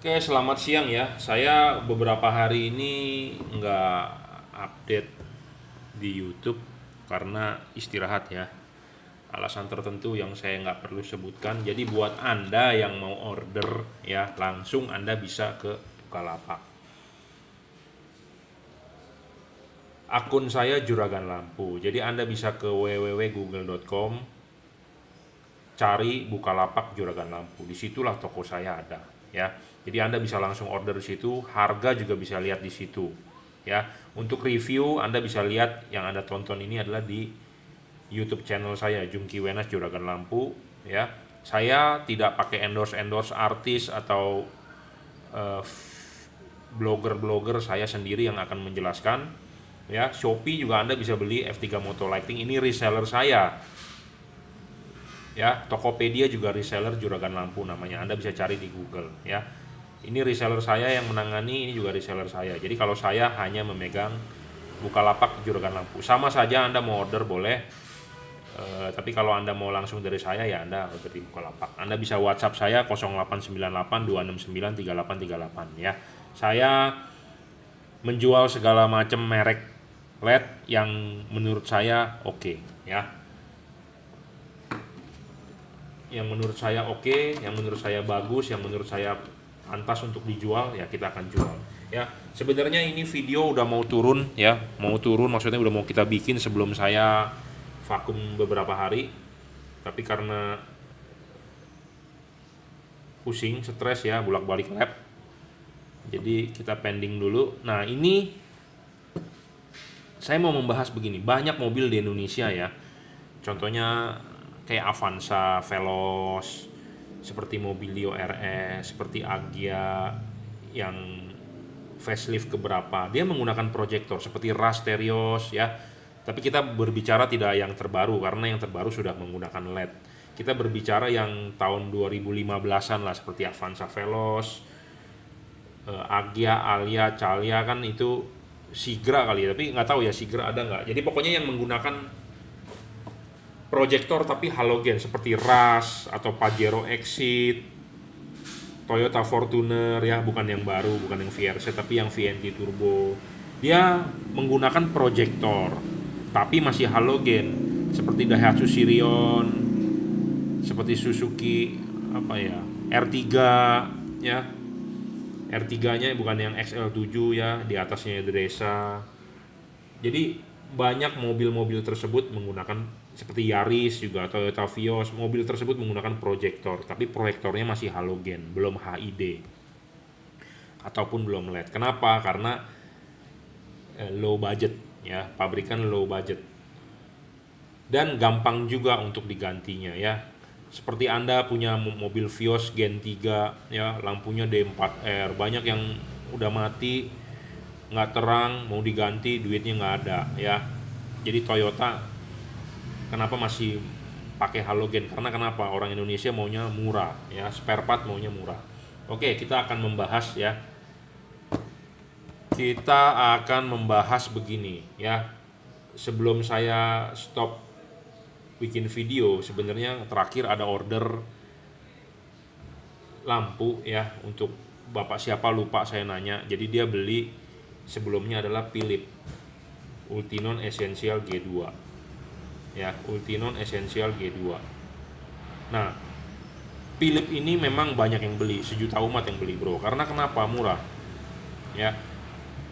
Oke, selamat siang ya. Saya beberapa hari ini nggak update di YouTube karena istirahat ya. Alasan tertentu yang saya nggak perlu sebutkan. Jadi buat Anda yang mau order ya, langsung Anda bisa ke Bukalapak. Akun saya Juragan Lampu. Jadi Anda bisa ke www.google.com cari Bukalapak Juragan Lampu. Di situlah toko saya ada ya. Jadi Anda bisa langsung order di situ, harga juga bisa lihat di situ. Ya, untuk review Anda bisa lihat yang Anda tonton ini adalah di YouTube channel saya Jungki Wenas Juragan Lampu ya. Saya tidak pakai endorse-endorse artis atau uh, blogger-blogger saya sendiri yang akan menjelaskan ya. Shopee juga Anda bisa beli F3 Moto Lighting ini reseller saya ya Tokopedia juga reseller juragan lampu namanya. Anda bisa cari di Google ya. Ini reseller saya yang menangani ini juga reseller saya. Jadi kalau saya hanya memegang Bukalapak juragan lampu. Sama saja anda mau order boleh e, tapi kalau anda mau langsung dari saya ya anda order di Bukalapak. Anda bisa WhatsApp saya 0898 269 3838 ya. Saya menjual segala macam merek LED yang menurut saya oke okay, ya yang menurut saya oke, okay, yang menurut saya bagus, yang menurut saya pantas untuk dijual ya kita akan jual. Ya sebenarnya ini video udah mau turun ya. Mau turun maksudnya udah mau kita bikin sebelum saya vakum beberapa hari. Tapi karena pusing stres ya bolak balik lab. Jadi kita pending dulu. Nah ini saya mau membahas begini. Banyak mobil di Indonesia ya. Contohnya kayak Avanza Veloz seperti Mobilio RS, seperti Agya yang facelift keberapa, dia menggunakan proyektor seperti Rasterios ya. Tapi kita berbicara tidak yang terbaru karena yang terbaru sudah menggunakan LED. Kita berbicara yang tahun 2015-an lah seperti Avanza Veloz, eh, Agya, Alia, Calia kan itu Sigra kali ya, tapi nggak tahu ya Sigra ada nggak. Jadi pokoknya yang menggunakan proyektor tapi halogen seperti RAS atau Pajero Exit, Toyota Fortuner ya, bukan yang baru, bukan yang VRC tapi yang VNT Turbo. Dia menggunakan proyektor tapi masih halogen seperti Daihatsu Sirion, seperti Suzuki apa ya, R3 ya. R3-nya bukan yang XL7 ya, di atasnya Dresa. Jadi banyak mobil-mobil tersebut menggunakan seperti Yaris juga Toyota Vios mobil tersebut menggunakan proyektor tapi proyektornya masih halogen belum HID ataupun belum LED. Kenapa? Karena eh, low budget ya pabrikan low budget. Dan gampang juga untuk digantinya ya. Seperti anda punya mobil Vios Gen 3 ya lampunya D4R banyak yang udah mati nggak terang mau diganti duitnya nggak ada ya. Jadi Toyota kenapa masih pakai halogen? Karena kenapa? Orang Indonesia maunya murah ya. Spare part maunya murah. Oke kita akan membahas ya. Kita akan membahas begini ya. Sebelum saya stop bikin video sebenarnya terakhir ada order lampu ya untuk bapak siapa lupa saya nanya. Jadi dia beli sebelumnya adalah Philip Ultinon Essential G2 ya Ultinon Essential G2 nah Philip ini memang banyak yang beli sejuta umat yang beli bro. Karena kenapa? Murah. Ya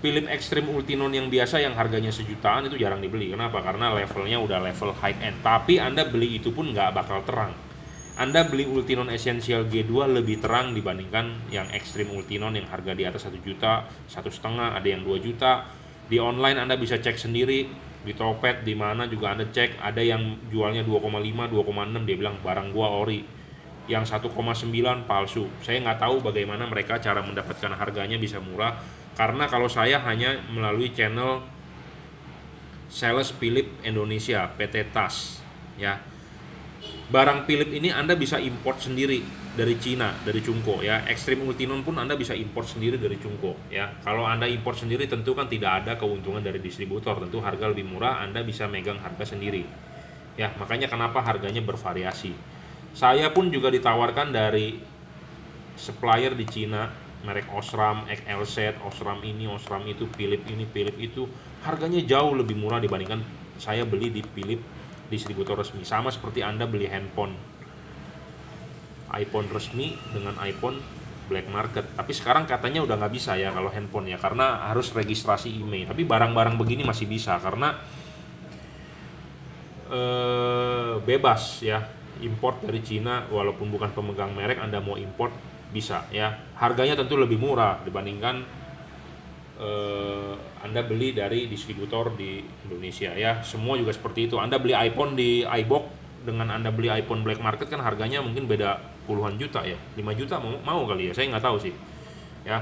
Philip Extreme Ultinon yang biasa yang harganya sejutaan itu jarang dibeli. Kenapa? Karena levelnya udah level high end. Tapi anda beli itu pun nggak bakal terang. Anda beli Ultinon Essential G2 lebih terang dibandingkan yang Extreme Ultinon yang harga di atas satu juta, satu setengah, ada yang 2 juta. Di online Anda bisa cek sendiri di Topet di mana juga anda cek ada yang jualnya 2,5 2,6 dia bilang barang gua ori. Yang 1,9 palsu. Saya nggak tahu bagaimana mereka cara mendapatkan harganya bisa murah karena kalau saya hanya melalui channel sales Philip Indonesia PT TAS ya. Barang Philip ini anda bisa import sendiri dari Cina, dari Cungko ya. Extreme Ultinon pun Anda bisa import sendiri dari Cungko ya. Kalau Anda import sendiri tentu kan tidak ada keuntungan dari distributor, tentu harga lebih murah, Anda bisa megang harga sendiri. Ya, makanya kenapa harganya bervariasi. Saya pun juga ditawarkan dari supplier di Cina merek Osram, XLZ, Osram ini, Osram itu, Philip ini, Philip itu harganya jauh lebih murah dibandingkan saya beli di Philip distributor resmi. Sama seperti Anda beli handphone iPhone resmi dengan iPhone black market. Tapi sekarang katanya udah nggak bisa ya kalau handphone ya karena harus registrasi email. Tapi barang-barang begini masih bisa karena eh, bebas ya import dari Cina walaupun bukan pemegang merek Anda mau import bisa ya. Harganya tentu lebih murah dibandingkan eh, Anda beli dari distributor di Indonesia ya. Semua juga seperti itu. Anda beli iPhone di iBox dengan Anda beli iPhone black market kan harganya mungkin beda puluhan juta ya. 5 juta mau, mau kali ya saya nggak tahu sih. Ya.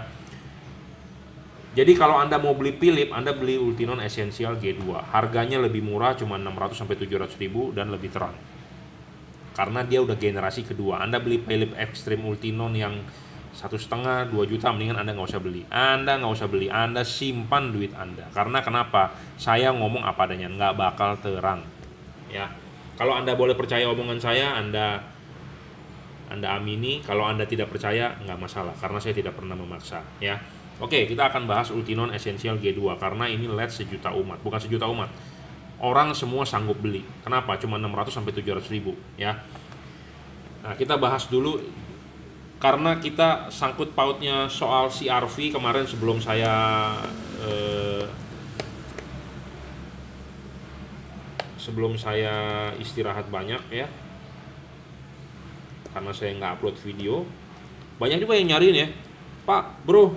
Jadi kalau Anda mau beli Philip, Anda beli Ultinon Essential G2. Harganya lebih murah, cuma 600 sampai 700 ribu dan lebih terang. Karena dia udah generasi kedua. Anda beli Philip Extreme Ultinon yang satu setengah dua juta mendingan anda nggak usah beli. Anda nggak usah beli. Anda simpan duit anda. Karena kenapa? Saya ngomong apa adanya. Nggak bakal terang. Ya. Kalau anda boleh percaya omongan saya anda anda amini kalau anda tidak percaya nggak masalah karena saya tidak pernah memaksa ya. Oke kita akan bahas Ultinon Essential G2 karena ini LED sejuta umat bukan sejuta umat. Orang semua sanggup beli. Kenapa? Cuma 600 sampai 700 ribu ya. Nah kita bahas dulu karena kita sangkut pautnya soal CRV kemarin sebelum saya eh, sebelum saya istirahat banyak ya karena saya nggak upload video. Banyak juga yang nyariin ya Pak bro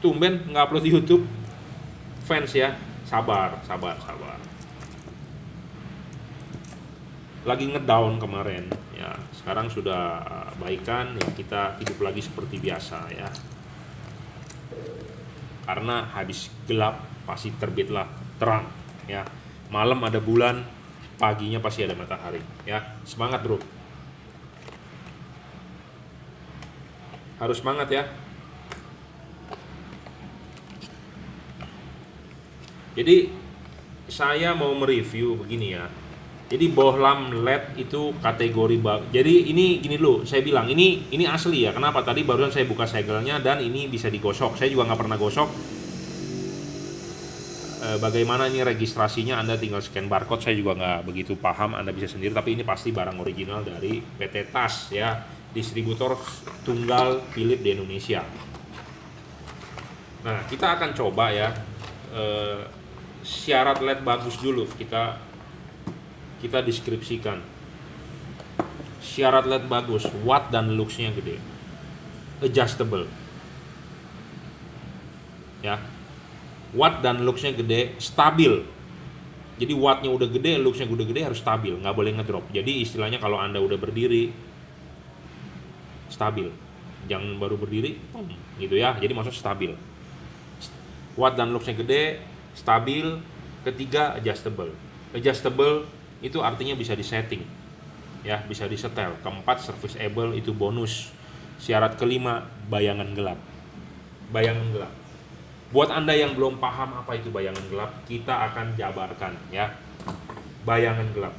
tumben nggak upload di YouTube. Fans ya sabar sabar sabar. Lagi ngedown kemarin ya. Sekarang sudah baikan ya kita hidup lagi seperti biasa ya. Karena habis gelap pasti terbitlah terang ya. Malam ada bulan paginya pasti ada matahari ya. Semangat bro harus semangat ya jadi saya mau mereview begini ya jadi bohlam LED itu kategori. Jadi ini gini dulu, saya bilang ini ini asli ya. Kenapa? Tadi barusan saya buka segelnya dan ini bisa digosok. Saya juga nggak pernah gosok. E, bagaimana ini registrasinya? Anda tinggal scan barcode. Saya juga nggak begitu paham. Anda bisa sendiri. Tapi ini pasti barang original dari PT Tas ya, distributor tunggal Philip di Indonesia. Nah kita akan coba ya. E, syarat LED bagus dulu kita kita deskripsikan. Syarat LED bagus watt dan luxnya gede. Adjustable. Ya. Watt dan luxnya gede stabil. Jadi wattnya udah gede luxnya udah gede harus stabil nggak boleh ngedrop. Jadi istilahnya kalau anda udah berdiri stabil. Jangan baru berdiri gitu ya. Jadi maksud stabil. Watt dan luxnya gede stabil. Ketiga adjustable. Adjustable itu artinya bisa disetting ya bisa disetel. Keempat serviceable itu bonus. Syarat kelima bayangan gelap. Bayangan gelap. Buat anda yang belum paham apa itu bayangan gelap kita akan jabarkan ya. Bayangan gelap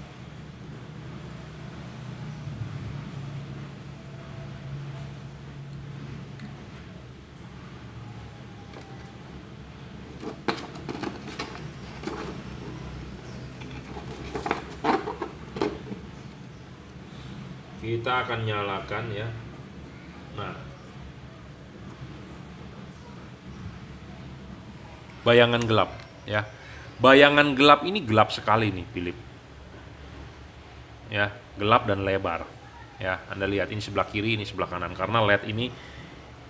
kita akan nyalakan ya. Nah. Bayangan gelap ya. Bayangan gelap ini gelap sekali nih Philip. Ya gelap dan lebar. Ya Anda lihat ini sebelah kiri ini sebelah kanan. Karena LED ini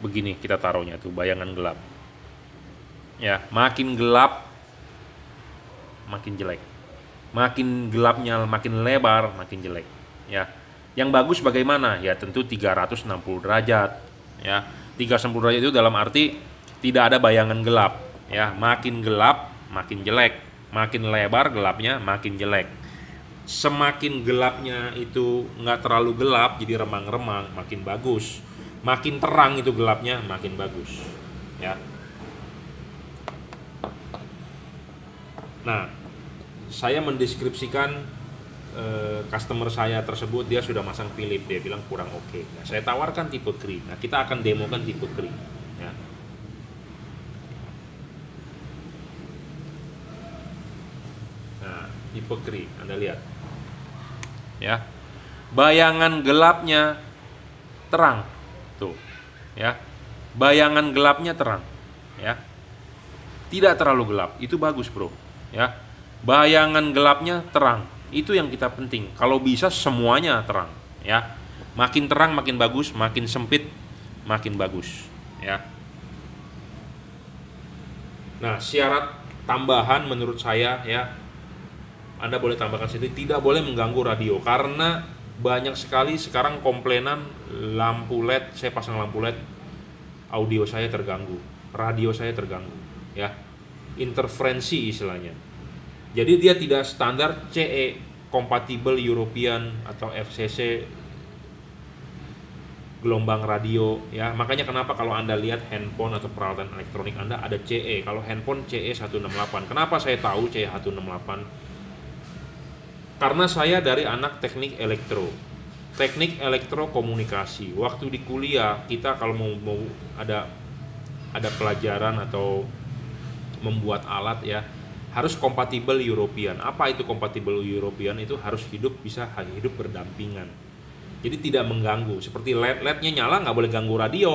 begini kita taruhnya tuh bayangan gelap. Ya makin gelap makin jelek. Makin gelapnya makin lebar makin jelek. Ya yang bagus bagaimana? Ya tentu 360 derajat. Ya, 360 derajat itu dalam arti tidak ada bayangan gelap. Ya, makin gelap makin jelek, makin lebar gelapnya makin jelek. Semakin gelapnya itu nggak terlalu gelap, jadi remang-remang, makin bagus. Makin terang itu gelapnya, makin bagus. Ya. Nah, saya mendeskripsikan Eh, customer saya tersebut dia sudah masang Philips dia bilang kurang oke. Okay. nah, saya tawarkan tipe kri nah kita akan demokan tipe kri ya. nah tipe kri anda lihat. Ya. Bayangan gelapnya terang. Tuh ya. Bayangan gelapnya terang ya. Tidak terlalu gelap. Itu bagus bro ya. Bayangan gelapnya terang. Itu yang kita penting. Kalau bisa semuanya terang, ya. Makin terang makin bagus, makin sempit makin bagus, ya. Nah, syarat tambahan menurut saya ya anda boleh tambahkan sendiri tidak boleh mengganggu radio karena banyak sekali sekarang komplainan lampu LED saya pasang lampu LED audio saya terganggu radio saya terganggu ya interferensi istilahnya jadi dia tidak standar CE compatible European atau FCC gelombang radio ya. Makanya kenapa kalau anda lihat handphone atau peralatan elektronik anda ada CE kalau handphone CE 168 kenapa saya tahu CE 168 karena saya dari anak teknik elektro. Teknik elektro komunikasi waktu di kuliah kita kalau mau, mau ada ada pelajaran atau membuat alat ya harus kompatibel European. Apa itu kompatibel European? Itu harus hidup bisa hidup berdampingan. Jadi tidak mengganggu. Seperti led lednya nyala nggak boleh ganggu radio.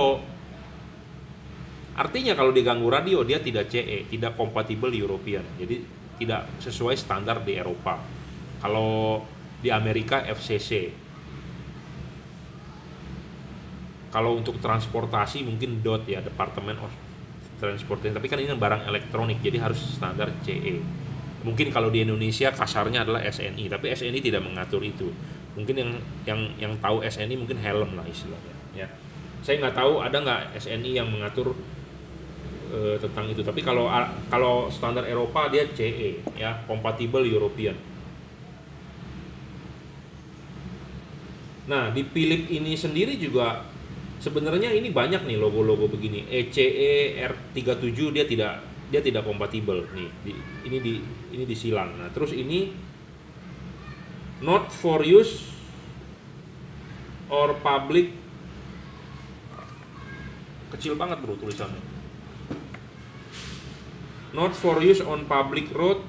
Artinya kalau diganggu radio dia tidak CE tidak kompatibel European. Jadi tidak sesuai standar di Eropa. Kalau di Amerika FCC kalau untuk transportasi mungkin DOT ya Departemen of Transportation tapi kan ini barang elektronik jadi harus standar CE mungkin kalau di Indonesia kasarnya adalah SNI tapi SNI tidak mengatur itu. Mungkin yang yang yang tahu SNI mungkin helm lah istilahnya ya. Saya nggak tahu ada nggak SNI yang mengatur e, tentang itu. Tapi kalau kalau standar Eropa dia CE ya compatible European. Nah di Philip ini sendiri juga sebenarnya ini banyak nih logo-logo begini. ECE R37 dia tidak dia tidak kompatibel nih. Di, ini di ini disilang. Nah terus ini not for use or public. Kecil banget bro tulisannya. Not for use on public road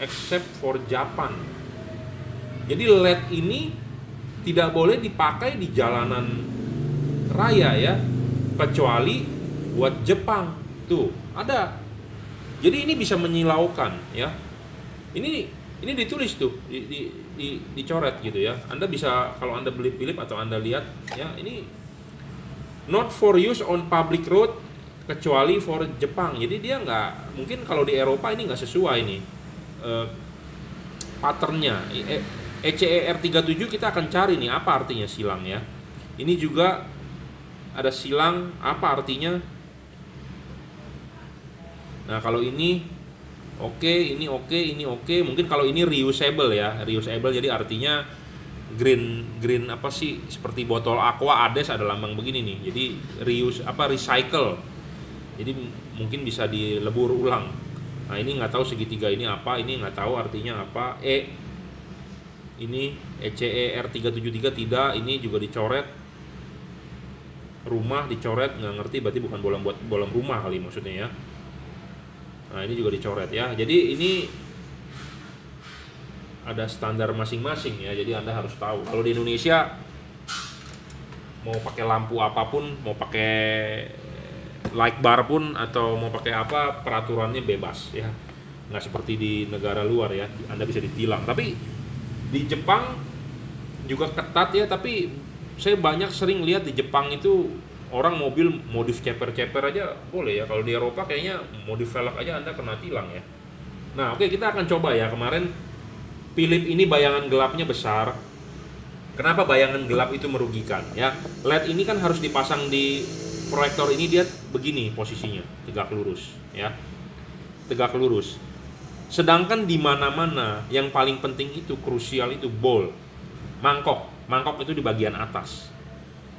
except for Japan. Jadi LED ini tidak boleh dipakai di jalanan raya ya kecuali buat Jepang. Tuh ada. Jadi ini bisa menyilaukan ya. Ini ini ditulis tuh di, di, di, dicoret gitu ya. Anda bisa kalau anda beli Philip atau anda lihat ya ini not for use on public road kecuali for Jepang. Jadi dia nggak mungkin kalau di Eropa ini nggak sesuai nih uh, patternnya. ECER 37 kita akan cari nih apa artinya silang ya. Ini juga ada silang apa artinya? Nah kalau ini oke okay, ini oke okay, ini oke. Okay. mungkin kalau ini reusable ya reusable. Jadi artinya green green apa sih? Seperti botol aqua ades ada lambang begini nih. Jadi reuse apa recycle. Jadi mungkin bisa dilebur ulang. Nah ini nggak tahu segitiga ini apa ini nggak tahu artinya apa. E ini ECER 373 tidak ini juga dicoret rumah dicoret nggak ngerti berarti bukan bolam buat bolam rumah kali maksudnya ya Nah, ini juga dicoret ya. Jadi ini ada standar masing-masing ya. Jadi Anda harus tahu. Kalau di Indonesia mau pakai lampu apa pun, mau pakai light bar pun atau mau pakai apa, peraturannya bebas ya. Nggak seperti di negara luar ya. Anda bisa ditilang. Tapi di Jepang juga ketat ya, tapi saya banyak sering lihat di Jepang itu orang mobil modif ceper-ceper aja boleh ya. Kalau di Eropa kayaknya modif velg aja anda kena tilang ya. Nah oke okay, kita akan coba ya. Kemarin Philip ini bayangan gelapnya besar. Kenapa bayangan gelap itu merugikan ya? LED ini kan harus dipasang di proyektor ini dia begini posisinya tegak lurus ya. Tegak lurus. Sedangkan di mana-mana yang paling penting itu krusial itu bowl mangkok mangkok itu di bagian atas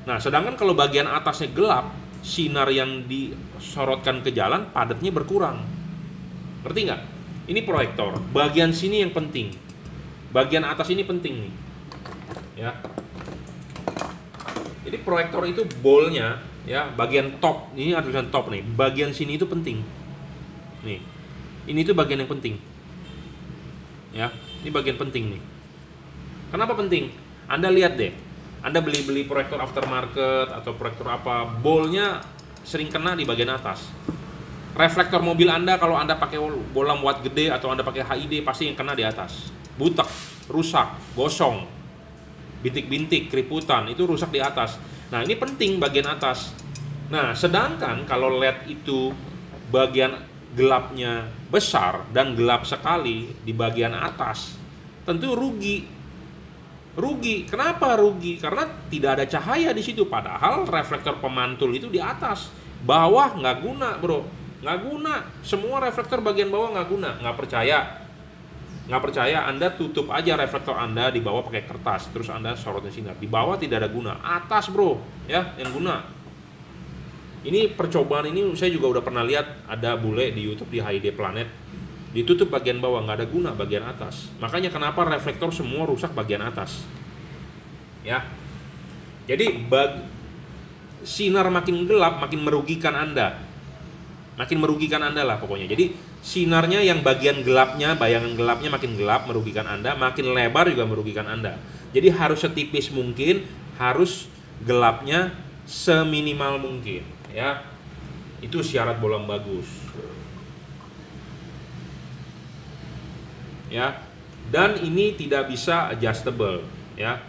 Nah, sedangkan kalau bagian atasnya gelap, sinar yang disorotkan ke jalan padatnya berkurang. Ngerti nggak? Ini proyektor. Bagian sini yang penting. Bagian atas ini penting nih. Ya. Jadi proyektor itu bolnya ya, bagian top. Ini ada tulisan top nih. Bagian sini itu penting. Nih. Ini tuh bagian yang penting. ya ini bagian penting nih kenapa penting anda lihat deh. Anda beli-beli proyektor aftermarket atau proyektor apa bolnya sering kena di bagian atas. Reflektor mobil anda kalau anda pakai bola watt gede atau anda pakai HID pasti yang kena di atas. Butek rusak gosong. Bintik-bintik keriputan itu rusak di atas. Nah ini penting bagian atas. Nah sedangkan kalau LED itu bagian gelapnya besar dan gelap sekali di bagian atas, tentu rugi. Rugi. Kenapa rugi? Karena tidak ada cahaya di situ. Padahal reflektor pemantul itu di atas. Bawah nggak guna, bro. Nggak guna. Semua reflektor bagian bawah nggak guna. Nggak percaya. Nggak percaya, Anda tutup aja reflektor Anda di bawah pakai kertas. Terus Anda sorotin sinar. Di bawah tidak ada guna. Atas, bro. Ya, yang guna ini percobaan ini saya juga udah pernah lihat ada bule di YouTube di HID Planet ditutup bagian bawah nggak ada guna bagian atas. Makanya kenapa reflektor semua rusak bagian atas? Ya. Jadi bag, sinar makin gelap makin merugikan anda. Makin merugikan anda lah pokoknya. Jadi sinarnya yang bagian gelapnya bayangan gelapnya makin gelap merugikan anda. Makin lebar juga merugikan anda. Jadi harus setipis mungkin harus gelapnya seminimal mungkin. Ya. Itu syarat bolam bagus ya. Dan ini tidak bisa adjustable ya.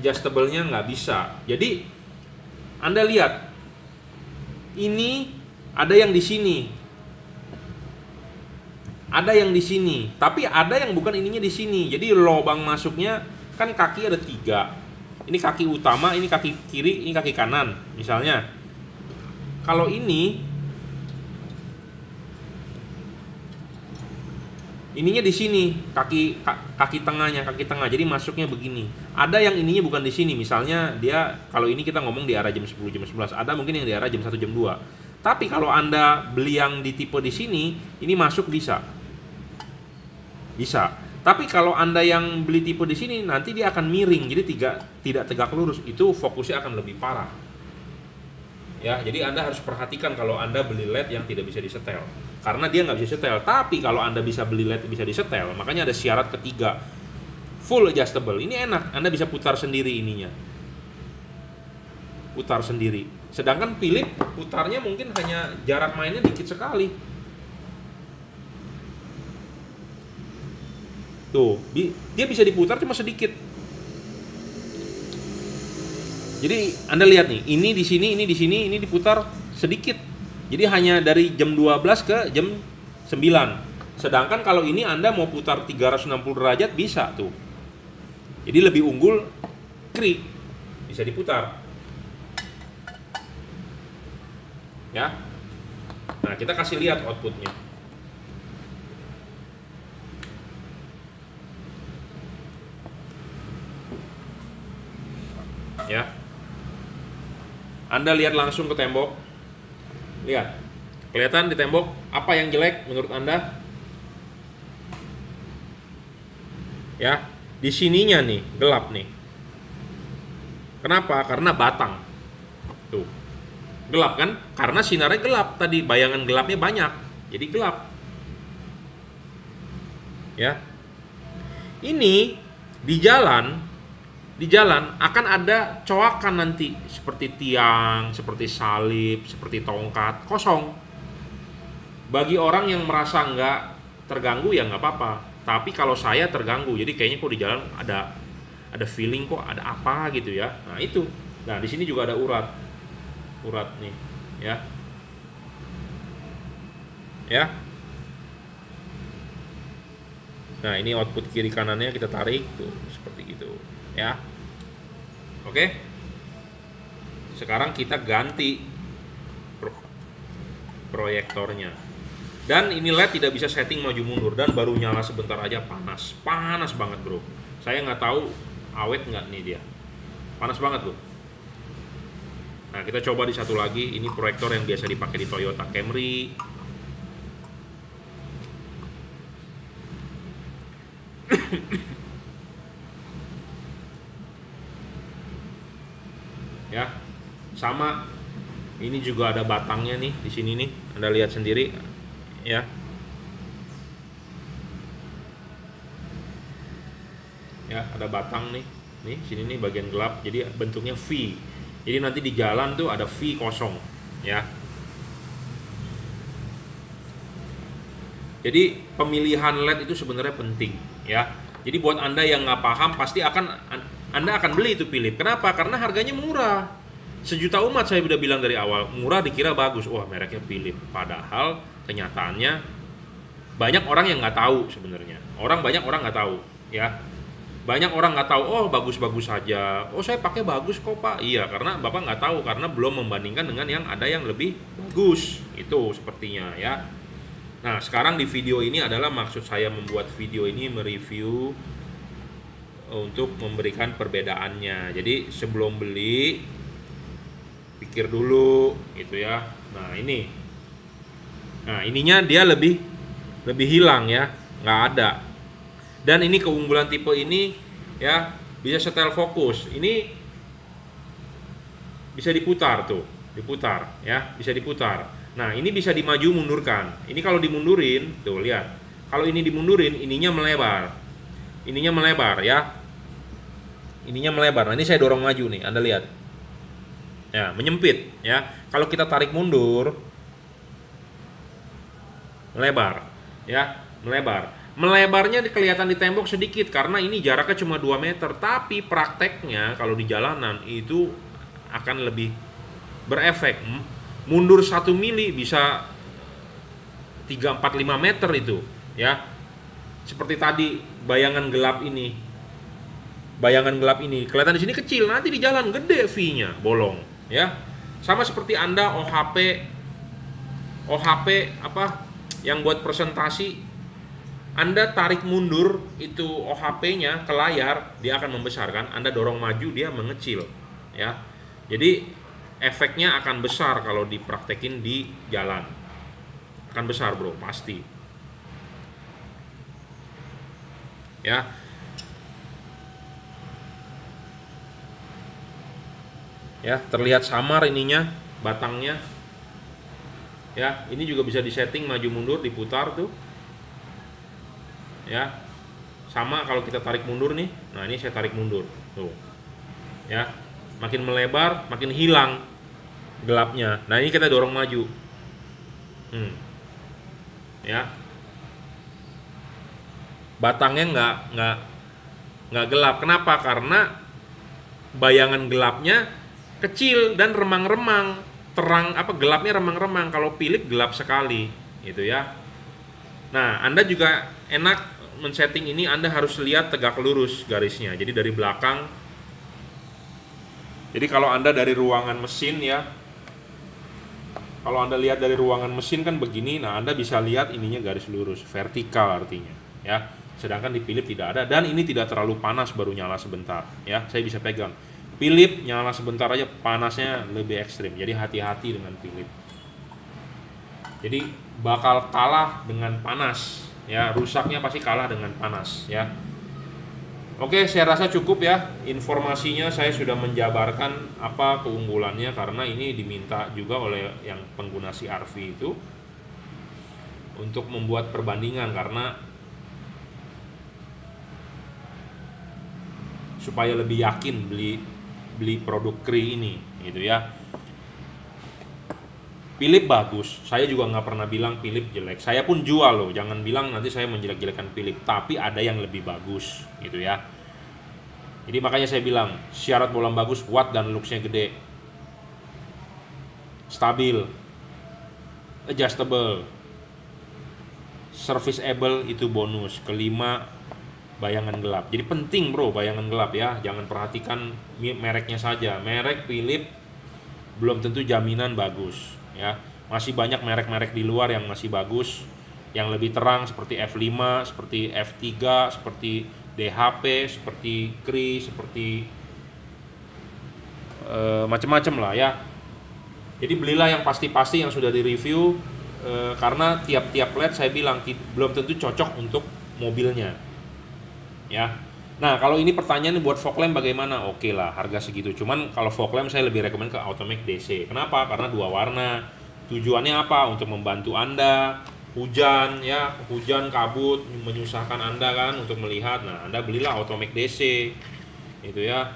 Adjustable-nya nggak bisa. Jadi anda lihat ini ada yang di sini. Ada yang di sini. Tapi ada yang bukan ininya di sini. Jadi lubang masuknya kan kaki ada tiga. Ini kaki utama ini kaki kiri ini kaki kanan misalnya. Kalau ini ininya di sini kaki kaki tengahnya kaki tengah. Jadi masuknya begini. Ada yang ininya bukan di sini. Misalnya dia kalau ini kita ngomong di arah jam 10 jam 11 ada mungkin yang di arah jam 1 jam 2 tapi kalau anda beli yang di tipe di sini ini masuk bisa. Bisa. Tapi kalau anda yang beli tipe di sini nanti dia akan miring. Jadi tidak tidak tegak lurus. Itu fokusnya akan lebih parah. Ya jadi anda harus perhatikan kalau anda beli led yang tidak bisa disetel karena dia nggak bisa setel. Tapi kalau anda bisa beli led bisa disetel makanya ada syarat ketiga. Full adjustable. Ini enak. Anda bisa putar sendiri ininya. Putar sendiri. Sedangkan Philip putarnya mungkin hanya jarak mainnya dikit sekali. Tuh dia bisa diputar cuma sedikit. Jadi Anda lihat nih, ini di sini, ini di sini, ini diputar sedikit. Jadi hanya dari jam 12 ke jam 9. Sedangkan kalau ini Anda mau putar 360 derajat bisa tuh. Jadi lebih unggul kri bisa diputar. Ya. Nah, kita kasih lihat outputnya. Ya. Anda lihat langsung ke tembok. Lihat. Kelihatan di tembok apa yang jelek menurut Anda? Ya, di sininya nih gelap nih. Kenapa? Karena batang. Tuh. Gelap kan? Karena sinarnya gelap tadi, bayangan gelapnya banyak. Jadi gelap. Ya. Ini di jalan di jalan akan ada coakan nanti seperti tiang, seperti salib, seperti tongkat kosong. Bagi orang yang merasa nggak terganggu ya nggak apa-apa. Tapi kalau saya terganggu, jadi kayaknya kok di jalan ada ada feeling kok ada apa gitu ya. Nah itu. Nah di sini juga ada urat, urat nih, ya, ya. Nah ini output kiri kanannya kita tarik tuh seperti gitu ya oke? Sekarang kita ganti pro proyektornya. Dan ini LED tidak bisa setting maju mundur dan baru nyala sebentar aja panas. Panas banget bro. Saya nggak tahu awet nggak nih dia. Panas banget bro. Nah kita coba di satu lagi. Ini proyektor yang biasa dipakai di Toyota Camry ya sama. Ini juga ada batangnya nih di sini nih. Anda lihat sendiri ya. Ya ada batang nih. Nih sini nih bagian gelap. Jadi bentuknya V. Jadi nanti di jalan tuh ada V kosong ya. Jadi pemilihan LED itu sebenarnya penting ya. Jadi buat anda yang nggak paham pasti akan anda akan beli itu Philip. Kenapa? Karena harganya murah sejuta umat saya udah bilang dari awal murah dikira bagus. Wah mereknya Philip. Padahal kenyataannya banyak orang yang nggak tahu sebenarnya. Orang banyak orang nggak tahu ya. Banyak orang nggak tahu oh bagus-bagus saja. Oh saya pakai bagus kok pak. Iya karena bapak nggak tahu karena belum membandingkan dengan yang ada yang lebih bagus. Itu sepertinya ya. Nah sekarang di video ini adalah maksud saya membuat video ini mereview untuk memberikan perbedaannya. Jadi sebelum beli pikir dulu gitu ya. Nah ini. Nah ininya dia lebih lebih hilang ya. Nggak ada. Dan ini keunggulan tipe ini ya bisa setel fokus. Ini bisa diputar tuh diputar ya bisa diputar. Nah ini bisa dimaju mundurkan. Ini kalau dimundurin tuh lihat. Kalau ini dimundurin ininya melebar. Ininya melebar ya. Ininya melebar. Nah ini saya dorong maju nih anda lihat ya menyempit ya. Kalau kita tarik mundur melebar ya melebar. Melebarnya kelihatan di tembok sedikit karena ini jaraknya cuma 2 meter tapi prakteknya kalau di jalanan itu akan lebih berefek. Mundur satu mili bisa 3 4 5 meter itu ya. Seperti tadi bayangan gelap ini. Bayangan gelap ini. Kelihatan di sini kecil nanti di jalan gede V-nya bolong ya sama seperti anda OHP OHP apa yang buat presentasi anda tarik mundur itu OHP-nya ke layar, dia akan membesarkan. Anda dorong maju, dia mengecil. Ya, jadi efeknya akan besar kalau dipraktekin di jalan. Akan besar bro, pasti. Ya, ya terlihat samar ininya batangnya. Ya ini juga bisa disetting maju mundur diputar tuh. Ya sama kalau kita tarik mundur nih. Nah ini saya tarik mundur tuh. Ya makin melebar makin hilang gelapnya. Nah ini kita dorong maju. Hmm. ya. Batangnya nggak nggak nggak gelap. Kenapa? Karena bayangan gelapnya kecil dan remang-remang terang apa gelapnya remang-remang kalau pilih gelap sekali gitu ya nah anda juga enak men-setting ini Anda harus lihat tegak lurus garisnya. Jadi dari belakang. Jadi kalau Anda dari ruangan mesin ya. Kalau Anda lihat dari ruangan mesin kan begini, nah Anda bisa lihat ininya garis lurus, vertikal artinya, ya. Sedangkan di Philip tidak ada dan ini tidak terlalu panas baru nyala sebentar, ya. Saya bisa pegang. Philip nyala sebentar aja panasnya lebih ekstrim. Jadi hati-hati dengan Philip. Jadi bakal kalah dengan panas ya rusaknya pasti kalah dengan panas ya Oke saya rasa cukup ya informasinya saya sudah menjabarkan apa keunggulannya karena ini diminta juga oleh yang pengguna CRV itu untuk membuat perbandingan karena supaya lebih yakin beli beli produk Kri ini gitu ya Philip bagus. Saya juga nggak pernah bilang Philip jelek. Saya pun jual loh. Jangan bilang nanti saya menjelek-jelekan Philip. Tapi ada yang lebih bagus, gitu ya. Jadi makanya saya bilang syarat bolam bagus, watt dan looksnya gede, stabil, adjustable, serviceable itu bonus. Kelima bayangan gelap. Jadi penting bro bayangan gelap ya. Jangan perhatikan mereknya saja. Merek Philip belum tentu jaminan bagus ya masih banyak merek-merek di luar yang masih bagus yang lebih terang seperti F5 seperti F3 seperti DHP seperti Kri seperti e, macam-macam lah ya jadi belilah yang pasti-pasti yang sudah direview e, karena tiap-tiap LED saya bilang belum tentu cocok untuk mobilnya ya Nah, kalau ini pertanyaan buat fog lamp bagaimana? Oke lah, harga segitu. Cuman kalau fog lamp saya lebih rekomend ke Automatic DC. Kenapa? Karena dua warna. Tujuannya apa? Untuk membantu Anda hujan ya hujan kabut menyusahkan anda kan untuk melihat nah anda belilah Automac DC itu ya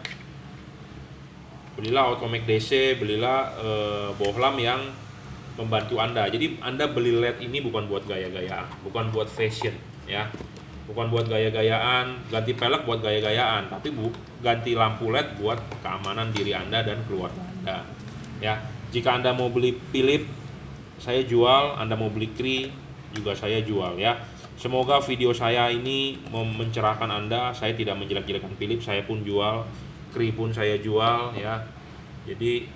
belilah Automac DC belilah eh, bohlam yang membantu anda jadi anda beli LED ini bukan buat gaya-gayaan bukan buat fashion ya bukan buat gaya-gayaan ganti pelek buat gaya-gayaan tapi bu ganti lampu LED buat keamanan diri anda dan keluarga anda ya jika anda mau beli Philip saya jual anda mau beli Kri juga saya jual ya. Semoga video saya ini mencerahkan Anda. Saya tidak menjelek-jelekan Philip, saya pun jual, Kri pun saya jual ya. Jadi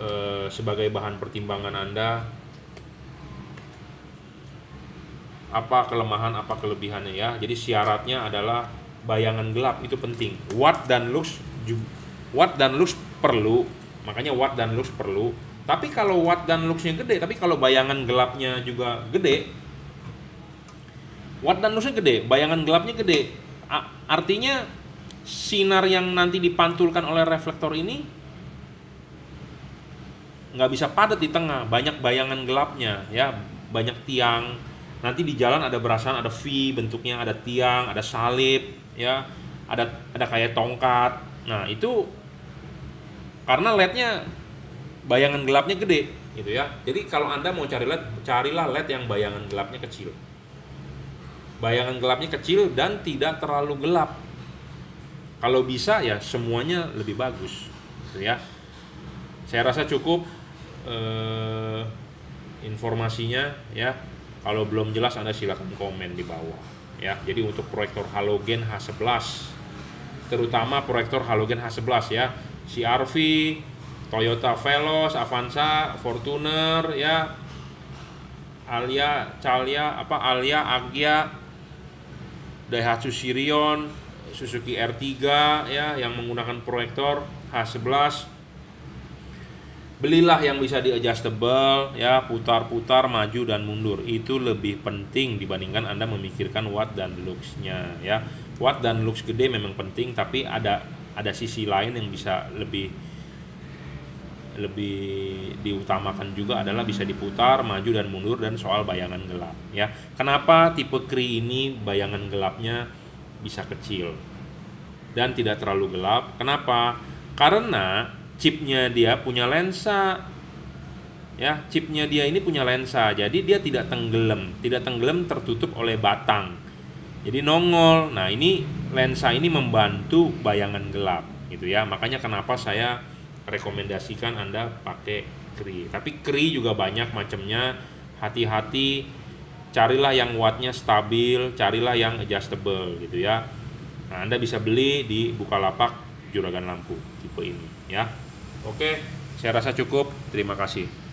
eh, sebagai bahan pertimbangan Anda apa kelemahan, apa kelebihannya ya. Jadi syaratnya adalah bayangan gelap itu penting. Watt dan lux watt dan lux perlu, makanya watt dan lux perlu tapi kalau watt dan luxnya gede, tapi kalau bayangan gelapnya juga gede, watt dan luxnya gede, bayangan gelapnya gede. A artinya sinar yang nanti dipantulkan oleh reflektor ini nggak bisa padat di tengah, banyak bayangan gelapnya, ya, banyak tiang. Nanti di jalan ada berasan, ada V bentuknya, ada tiang, ada salib, ya, ada ada kayak tongkat. Nah itu karena lednya bayangan gelapnya gede gitu ya. Jadi kalau Anda mau cari LED, carilah LED yang bayangan gelapnya kecil. Bayangan gelapnya kecil dan tidak terlalu gelap. Kalau bisa ya semuanya lebih bagus gitu ya. Saya rasa cukup eh, informasinya ya. Kalau belum jelas Anda silakan komen di bawah ya. Jadi untuk proyektor halogen H11 terutama proyektor halogen H11 ya. CRV Toyota Veloz, Avanza, Fortuner ya Alia, Calia, apa Alia, Agya, Daihatsu Sirion, Suzuki R3 ya yang menggunakan proyektor H11 belilah yang bisa di adjustable ya putar-putar maju dan mundur itu lebih penting dibandingkan anda memikirkan watt dan luxnya ya watt dan lux gede memang penting tapi ada ada sisi lain yang bisa lebih lebih diutamakan juga adalah bisa diputar, maju dan mundur dan soal bayangan gelap ya. Kenapa tipe Kri ini bayangan gelapnya bisa kecil dan tidak terlalu gelap? Kenapa? Karena chipnya dia punya lensa ya, chipnya dia ini punya lensa. Jadi dia tidak tenggelam, tidak tenggelam tertutup oleh batang. Jadi nongol. Nah, ini lensa ini membantu bayangan gelap gitu ya. Makanya kenapa saya rekomendasikan Anda pakai Kri. Tapi Kri juga banyak macamnya. Hati-hati carilah yang wattnya stabil, carilah yang adjustable gitu ya. Nah, Anda bisa beli di Bukalapak Juragan Lampu tipe ini ya. Oke, saya rasa cukup. Terima kasih.